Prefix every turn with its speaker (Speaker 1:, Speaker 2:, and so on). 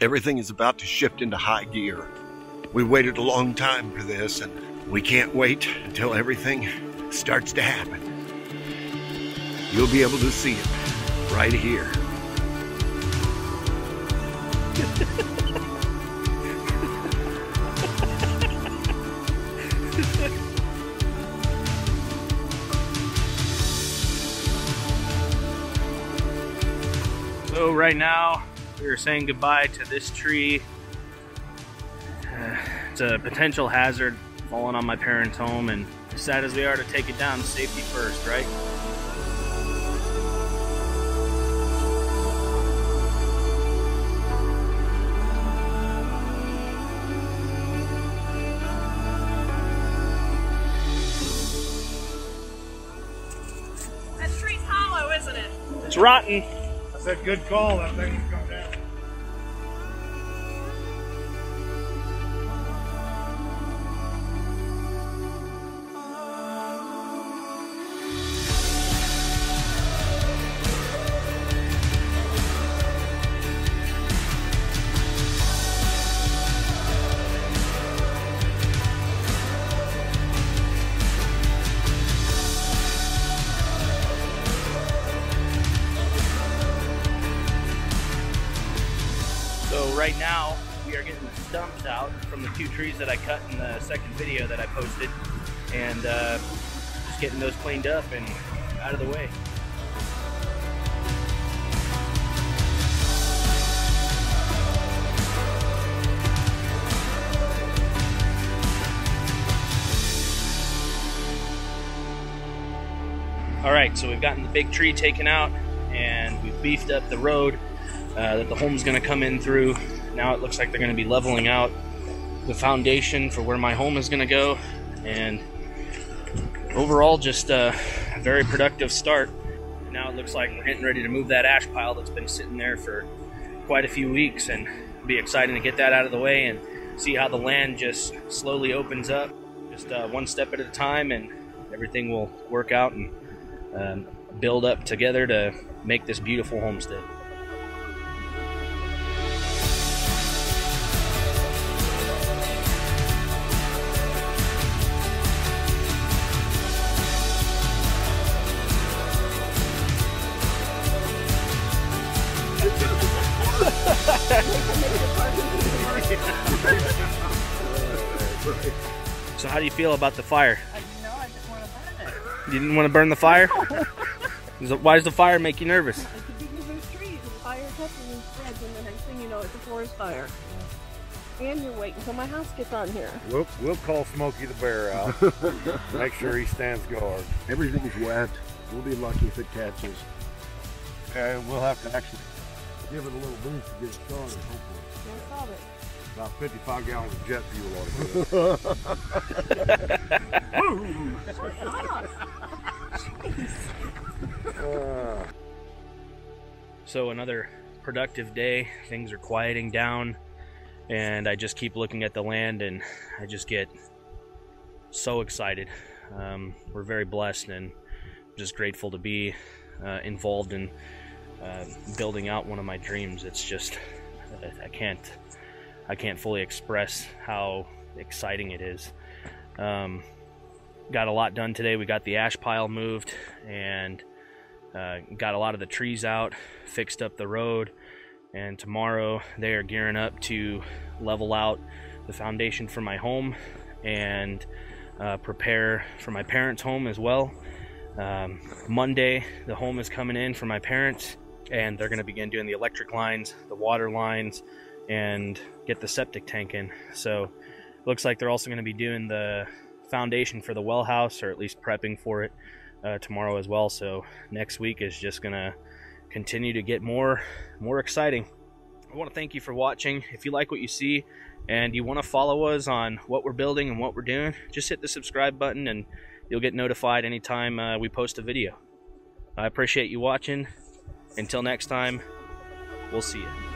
Speaker 1: Everything is about to shift into high gear. We waited a long time for this, and we can't wait until everything starts to happen. You'll be able to see it right here.
Speaker 2: So right now, we are saying goodbye to this tree. Uh, it's a potential hazard falling on my parents' home, and as sad as we are to take it down, safety first, right?
Speaker 3: That tree's hollow, isn't it?
Speaker 2: It's rotten.
Speaker 4: I said, good call. That thing can come down.
Speaker 2: Right now, we are getting the stumps out from the two trees that I cut in the second video that I posted, and uh, just getting those cleaned up and out of the way. All right, so we've gotten the big tree taken out, and we've beefed up the road uh, that the home's going to come in through. Now it looks like they're going to be leveling out the foundation for where my home is going to go, and overall, just a very productive start. Now it looks like we're getting ready to move that ash pile that's been sitting there for quite a few weeks, and be exciting to get that out of the way and see how the land just slowly opens up, just uh, one step at a time, and everything will work out and um, build up together to make this beautiful homestead. So, how do you feel about the fire?
Speaker 3: Uh, I know, I just want to burn it.
Speaker 2: You didn't want to burn the fire? Is Why does the fire make you nervous?
Speaker 3: It could be trees and fire catches and spreads, and the next thing you know, it's a forest fire. And you're waiting until my house gets on here.
Speaker 4: We'll, we'll call Smokey the Bear out. Make sure he stands guard.
Speaker 1: Everything's wet. We'll be lucky if it catches.
Speaker 4: And we'll have to actually give it a little boost to get it started, hopefully.
Speaker 3: Can't solve it.
Speaker 4: About 55 gallons of jet fuel do it.
Speaker 2: So, another productive day. Things are quieting down, and I just keep looking at the land and I just get so excited. Um, we're very blessed and just grateful to be uh, involved in uh, building out one of my dreams. It's just, I can't. I can't fully express how exciting it is. Um, got a lot done today. We got the ash pile moved and uh, got a lot of the trees out, fixed up the road, and tomorrow they are gearing up to level out the foundation for my home and uh, prepare for my parents' home as well. Um, Monday, the home is coming in for my parents, and they're going to begin doing the electric lines, the water lines, and get the septic tank in. So, looks like they're also going to be doing the foundation for the well house, or at least prepping for it uh, tomorrow as well. So, next week is just going to continue to get more, more exciting. I want to thank you for watching. If you like what you see and you want to follow us on what we're building and what we're doing, just hit the subscribe button and you'll get notified anytime uh, we post a video. I appreciate you watching. Until next time, we'll see you.